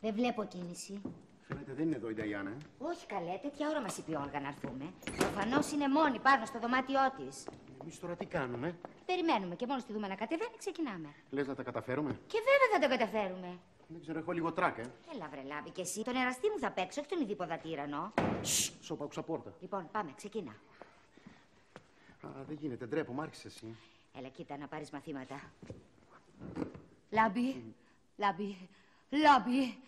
Δεν βλέπω κίνηση. Φαίνεται δεν είναι εδώ η Νταϊάννα. ε. Όχι καλέ, τέτοια ώρα μας είπε η Όλγα να έρθουμε. Προφανώς είναι μόνη πάνω στο δωμάτιό της. Εμείς τώρα τι κάνουμε; Περιμένουμε και μόλι τη δούμε να κατεβαίνει, ξεκινάμε. Λες να τα καταφέρουμε; Και βέβαια θα το καταφέρουμε. Δεν ξέρω, έχω λίγο τράκ, ε. Έλα, βρε λάβη και εσύ. Τον εραστή μου θα παίξω, όχι τον ειδήποδα τύρανο. Σοπα άκουσα πόρτα. Λοιπόν, πάμε, ξεκινά. Α, δεν γίνεται, ντρέπω, μ' άρχισες εσύ. Έλα, κοίτα να πάρεις μαθήματα. Λάμπη, λάμπη, λάμπη.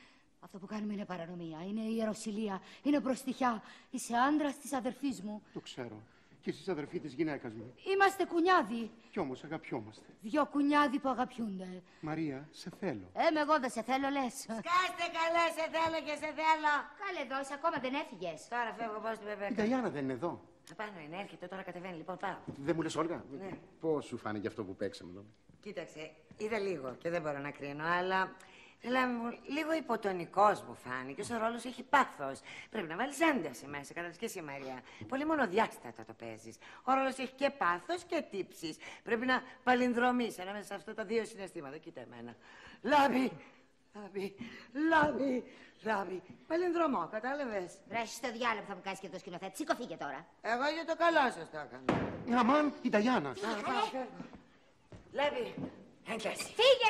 Αυτό που κάνουμε είναι παρανομία. Είναι ιεροσιλία. Είναι προστιχιά. Είσαι άντρας της αδερφής μου. Το ξέρω. Και εσείς αδερφή της γυναίκας μου. Είμαστε κουνιάδι. Κι όμως αγαπιόμαστε. Δυο κουνιάδι που αγαπιούνται. Μαρία, σε θέλω. Ε, με εγώ δεν σε θέλω, λες. Κάστε καλέ, σε θέλω και σε θέλω. Κάλε εδώ, είσαι ακόμα δεν έφυγες. Τώρα φεύγω πάω στην Η Πεπέκα. Νταϊάννα δεν είναι εδώ. Πάνω είναι, έρχεται, τώρα κατεβαίνει. Λοιπόν, πάω. Δεν μου λες, Όλγα; Ναι. Πώς σου φάνηκε αυτό που παίξαμε εδώ; Κοίταξε, είδα λίγο και δεν μπορώ να κρίνω, αλλά δηλαδή, μου, λίγο υποτονικός μου φάνηκες. Ο ρόλος έχει πάθος. Πρέπει να βάλεις ένταση μέσα, κατά και εσύ, Μαρία. Πολύ μονοδιάστατα το παίζεις. Ο ρόλος έχει και πάθος και τύψεις. Πρέπει να παλινδρομείς ανάμεσα σε αυτά τα δύο συναισθήματα. Κοίτα εμένα. Λάβει, λάβει, λάβει, λάβει. Παλινδρομώ, κατάλαβες. Βρέσει το διάλογο που θα μου κάνεις και το σκηνοθέτη. Σήκω φύγε τώρα. Εγώ για το καλό σας το έκανα. Αμάν, η Νταϊάννα. Λάβει, ένταση. Φύγε καλέ.